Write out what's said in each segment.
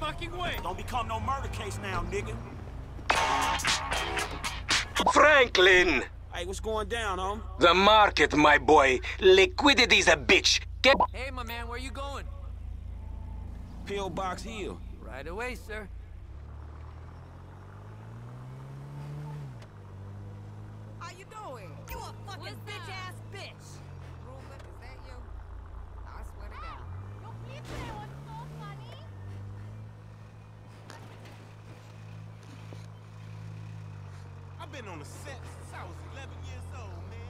fucking way! Don't become no murder case now, nigga. Franklin! Hey, what's going down, home? The market, my boy. Liquidity's a bitch. Get Hey, my man, where you going? Pillbox Hill. Right away, sir. How you doing? You a fucking bitch ass bitch. Ruma, is that you? I swear to God. Don't please say what's so funny. I've been on the set since I was 11 years old, man.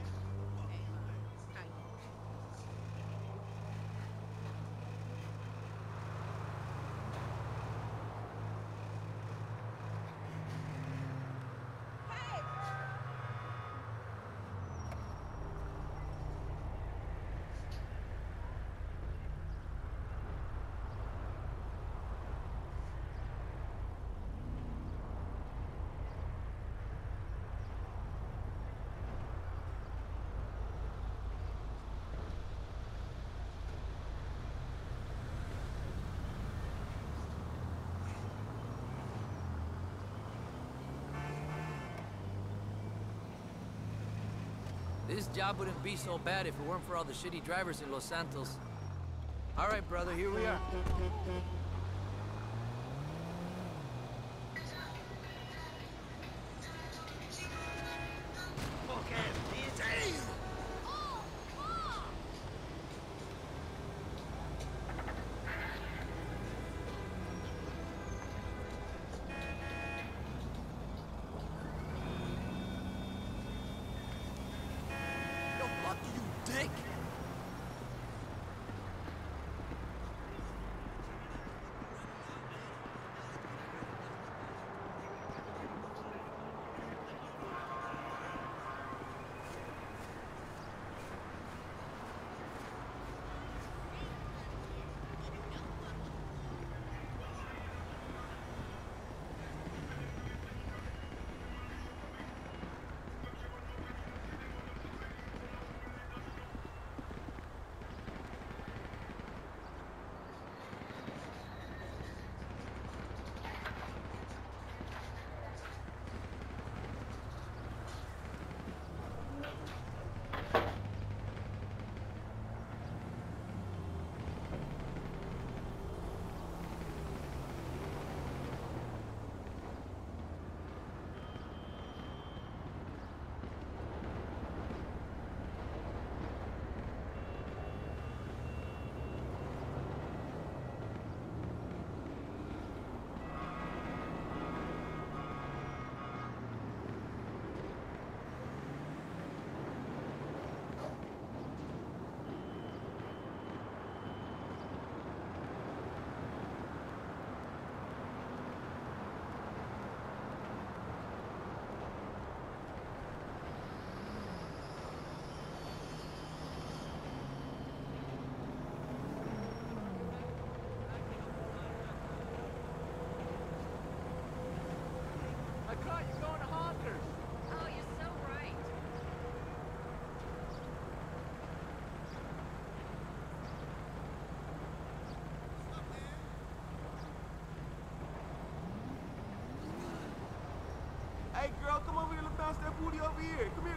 This job wouldn't be so bad if it weren't for all the shitty drivers in Los Santos. All right, brother, here we are. Girl, come over here and bounce that booty over here. Come here,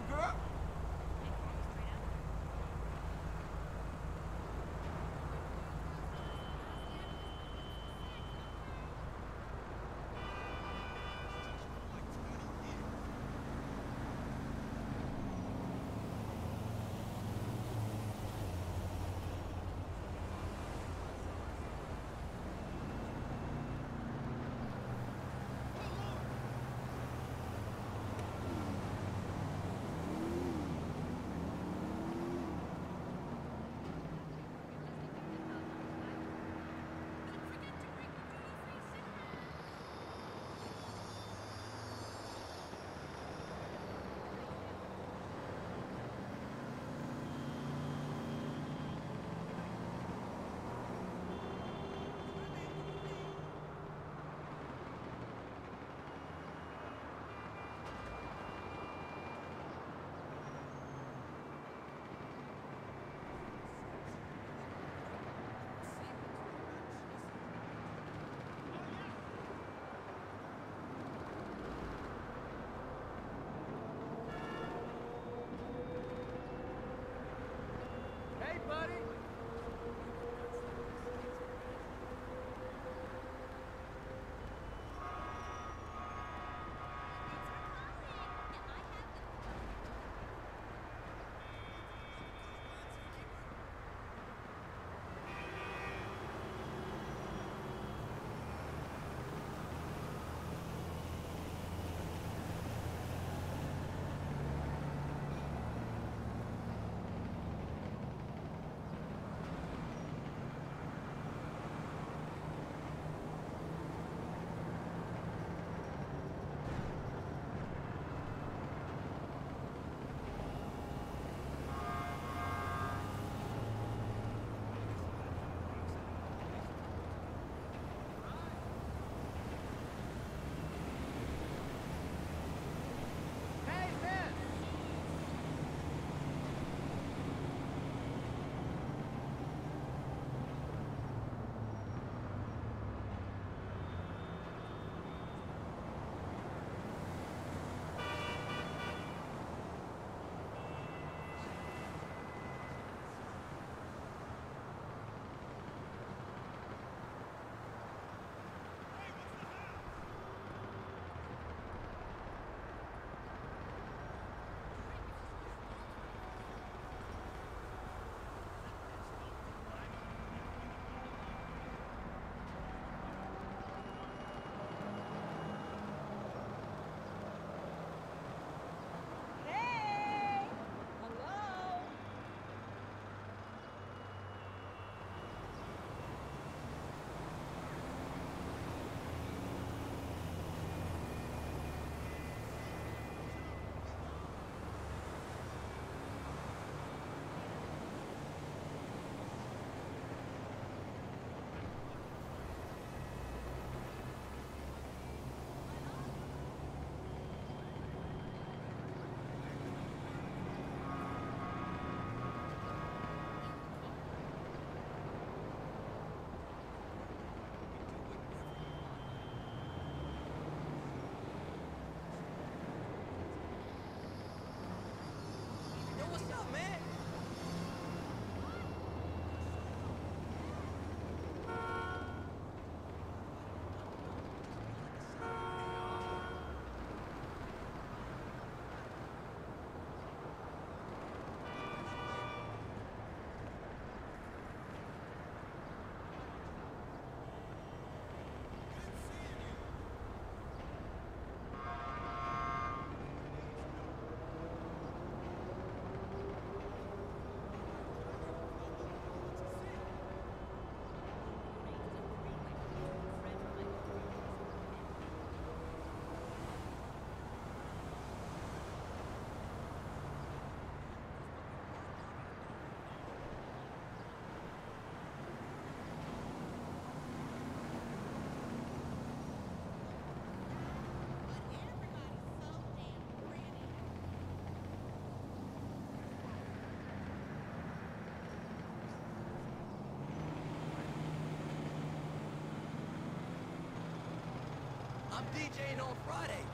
I'm DJing on Friday.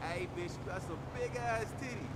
Hey, bitch, got some big ass titties.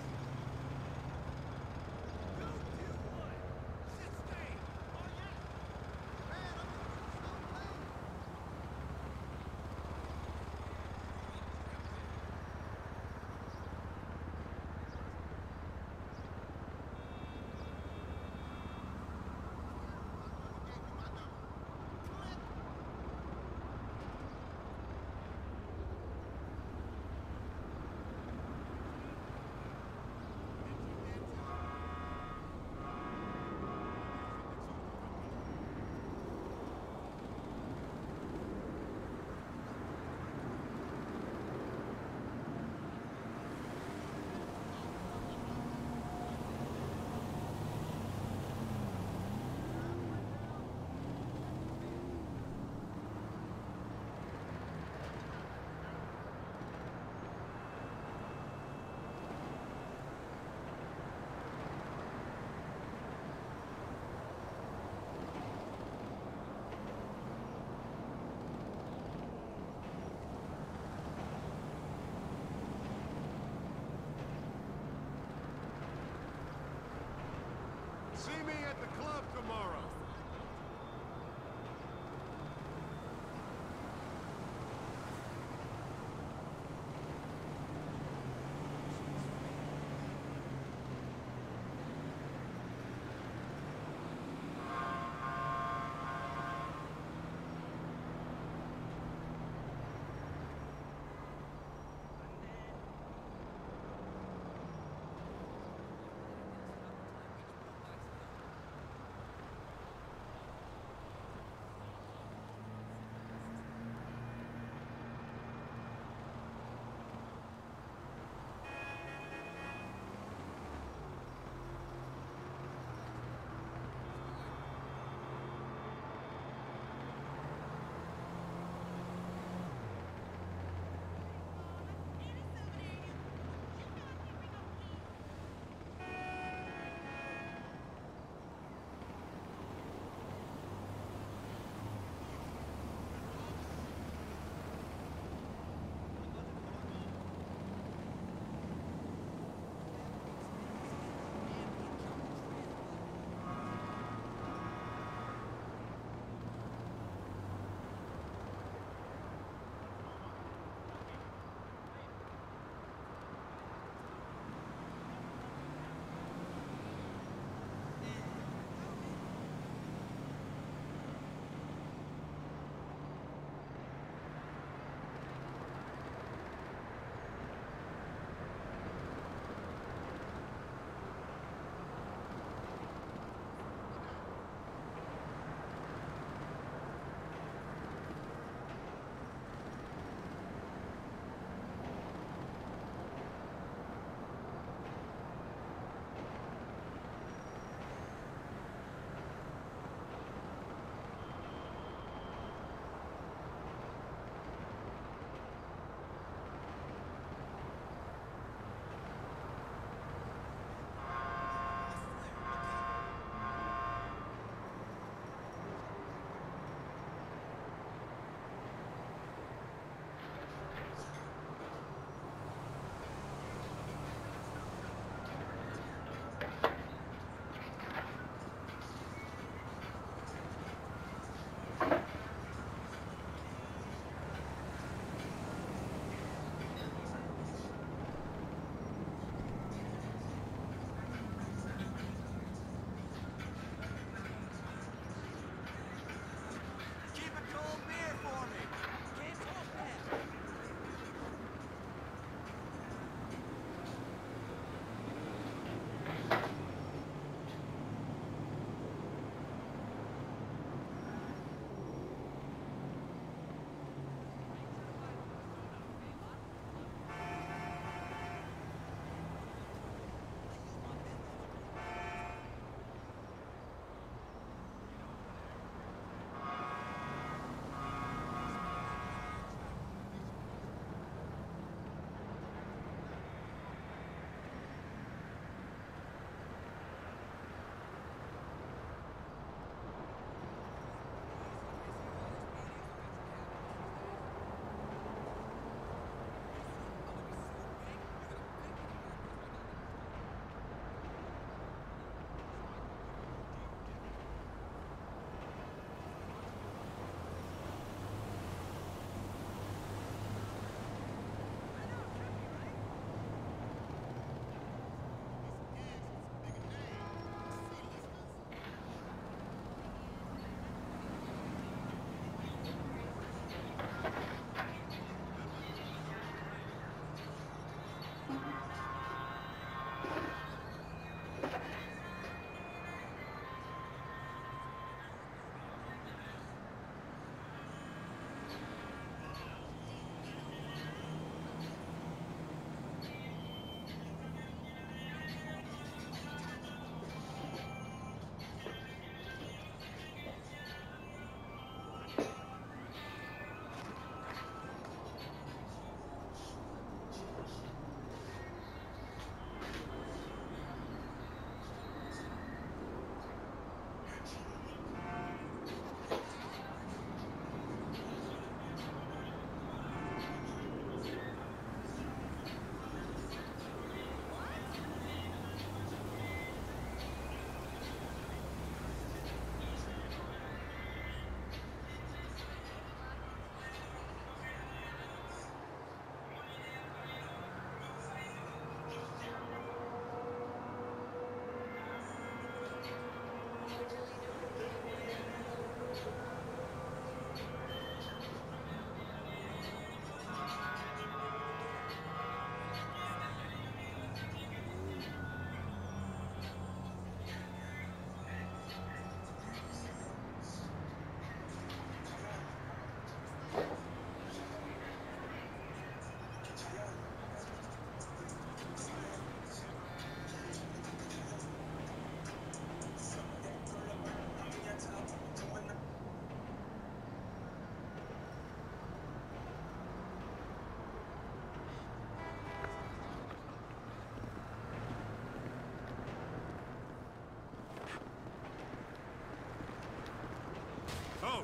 really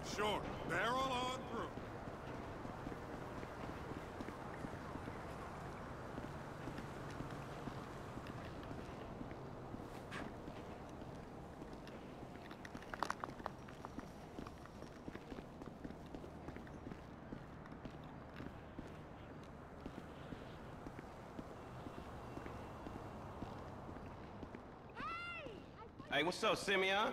Sure, barrel on through. Hey, what's up, Simeon?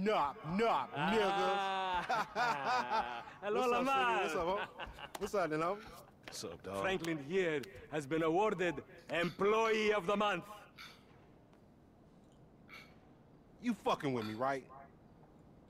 Knock, knock, niggas. Ah. Hello, What's up, Lamar. City? What's up, ho? What's up, then, ho? What's up, dog? Franklin here has been awarded Employee of the Month. You fucking with me, right?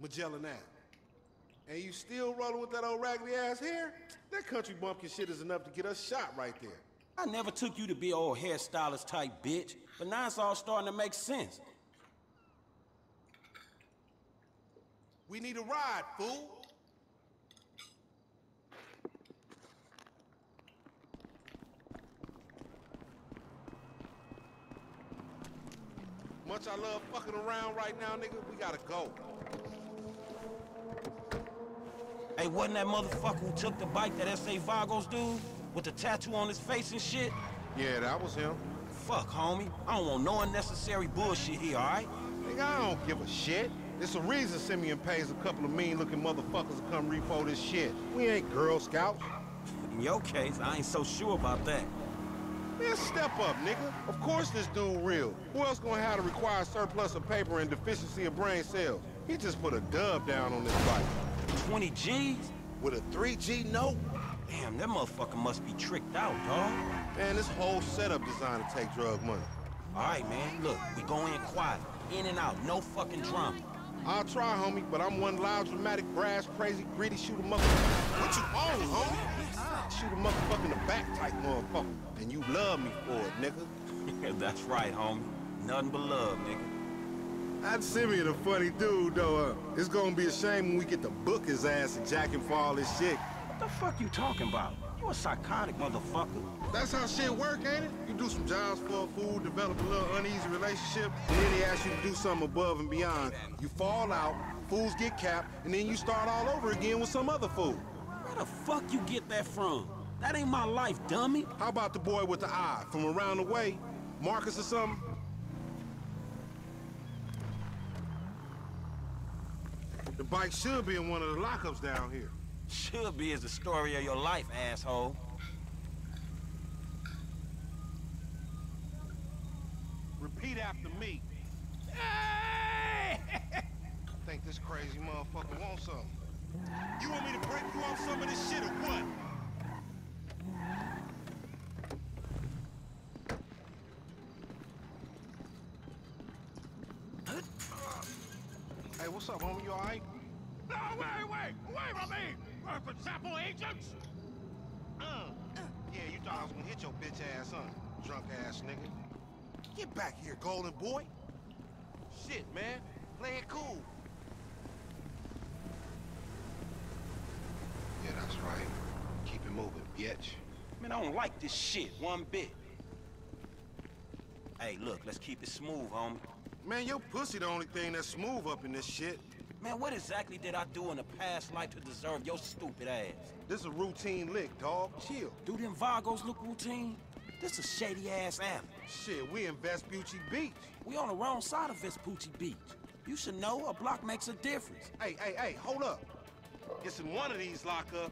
Magellan Ave. And you still rolling with that old raggedy ass hair? That country bumpkin shit is enough to get us shot right there. I never took you to be old hairstylist type bitch, but now it's all starting to make sense. We need a ride, fool. Much I love fucking around right now, nigga, we gotta go. Hey, wasn't that motherfucker who took the bike that S.A. Vagos dude? With the tattoo on his face and shit? Yeah, that was him. Fuck, homie. I don't want no unnecessary bullshit here, alright? Nigga, I don't give a shit. There's a reason Simeon pays a couple of mean-looking motherfuckers to come repo this shit. We ain't Girl Scouts. In your case, I ain't so sure about that. Man, step up, nigga. Of course this dude real. Who else gonna have the required surplus of paper and deficiency of brain cells? He just put a dub down on this bike. 20 G's? With a 3G note? Damn, that motherfucker must be tricked out, dog. Man, this whole setup designed to take drug money. Alright, man, look, we go in quiet. In and out, no fucking drama. I'll try, homie, but I'm one loud, dramatic, brash, crazy, greedy, shoot a motherfucker. What you on, homie? Shoot a motherfucker in the back type motherfucker. And you love me for it, nigga. That's right, homie. Nothing but love, nigga. That Simeon a funny dude, though. Uh, it's gonna be a shame when we get to book his ass and jack him for all this shit. What the fuck you talking about? You a psychotic motherfucker. That's how shit work, ain't it? You do some jobs for a fool, develop a little uneasy relationship, and then they ask you to do something above and beyond. You fall out, fools get capped, and then you start all over again with some other fool. Where the fuck you get that from? That ain't my life, dummy. How about the boy with the eye from around the way? Marcus or something? The bike should be in one of the lockups down here. Should be is the story of your life, asshole. Repeat after me. I think this crazy motherfucker wants something. You want me to break you off some of this shit or what? What's up, homie? You all right? No, wait, wait! Away from me! We're for sample agents! Uh, yeah, you thought I was gonna hit your bitch ass, huh? Drunk ass nigga. Get back here, golden boy. Shit, man. Play it cool. Yeah, that's right. Keep it moving, bitch. Man, I don't like this shit one bit. Hey, look, let's keep it smooth, homie. Man, your pussy the only thing that's smooth up in this shit. Man, what exactly did I do in a past life to deserve your stupid ass? This a routine lick, dog. Chill. Do them Vagos look routine? This a shady-ass alley. Shit, we in Vespucci Beach. We on the wrong side of Vespucci Beach. You should know a block makes a difference. Hey, hey, hey, hold up. It's in one of these lockups.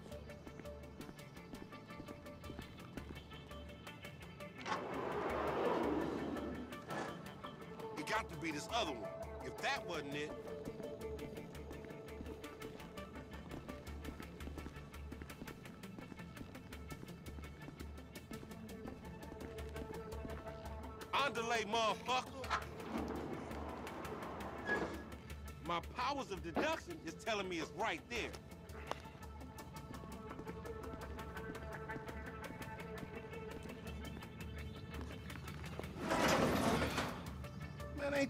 Got to be this other one. If that wasn't it, Underlay, motherfucker. My powers of deduction is telling me it's right there.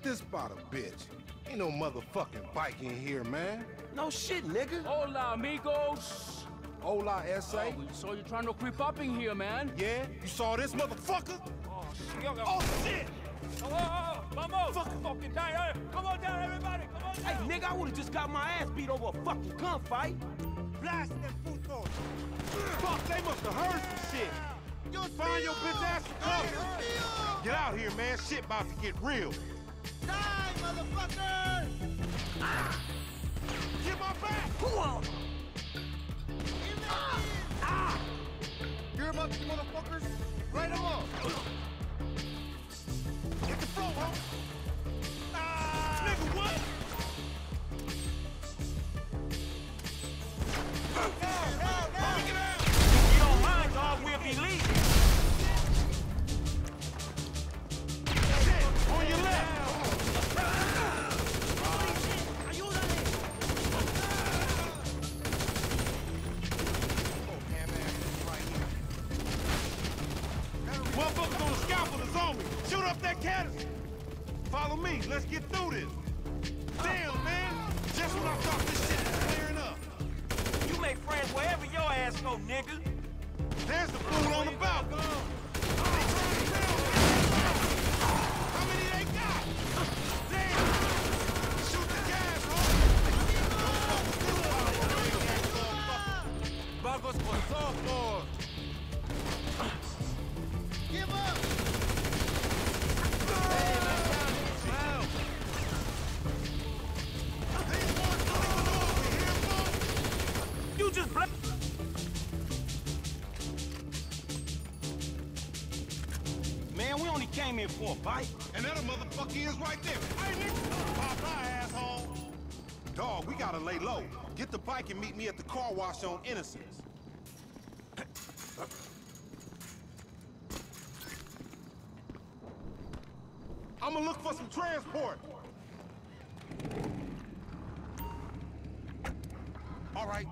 Man, this about a bitch? Ain't no motherfucking bike in here, man. No shit, nigga. Hola, amigos. Hola, S.A. Oh, we saw you trying to creep up in here, man. Yeah? You saw this motherfucker? Oh, shit. Oh, shit! Oh, oh, oh, vamos. Fuck. Fucking down. Eh? Come on down, everybody. Come on Hey, nigga, I would've just got my ass beat over a fucking gunfight. Blast them putos! Fuck, they must have heard some shit. Find your bitch ass and cover. Get out here, man. Shit about to get real. Motherfucker! Get my back! About these ah! motherfuckers? Light them up! Hit came here for a bite. And that a motherfucker is right there. Hey, nigga! Pop by, asshole! Dog, we gotta lay low. Get the bike and meet me at the car wash on Innocence. I'ma look for some transport. All right.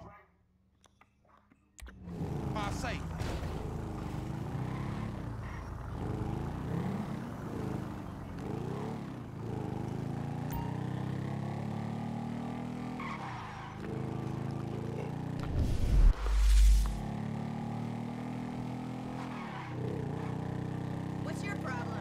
Five safe. What's your problem?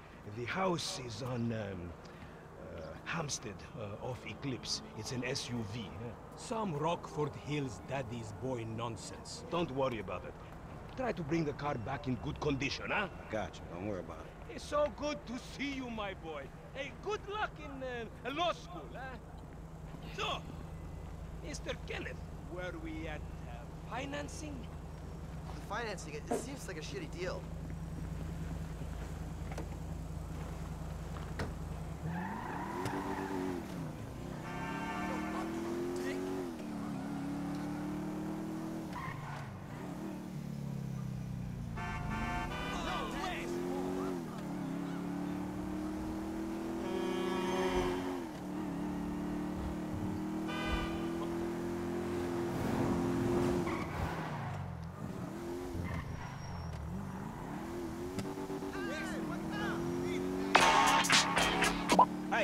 The house is on um, uh, Hampstead, uh, off Eclipse. It's an SUV. huh? Some Rockford Hills daddy's boy nonsense. Don't worry about it. Try to bring the car back in good condition, huh? Got you. Don't worry about it. It's so good to see you, my boy. Hey, good luck in uh, law school, huh? So, Mr. Kenneth, where we at uh, financing? the financing. It, it seems like a shitty deal.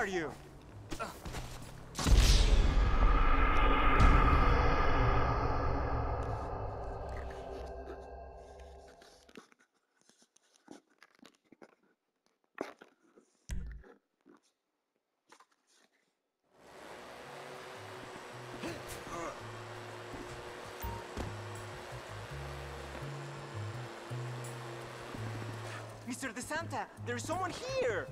Are you? Mr. DeSanta, there's someone here!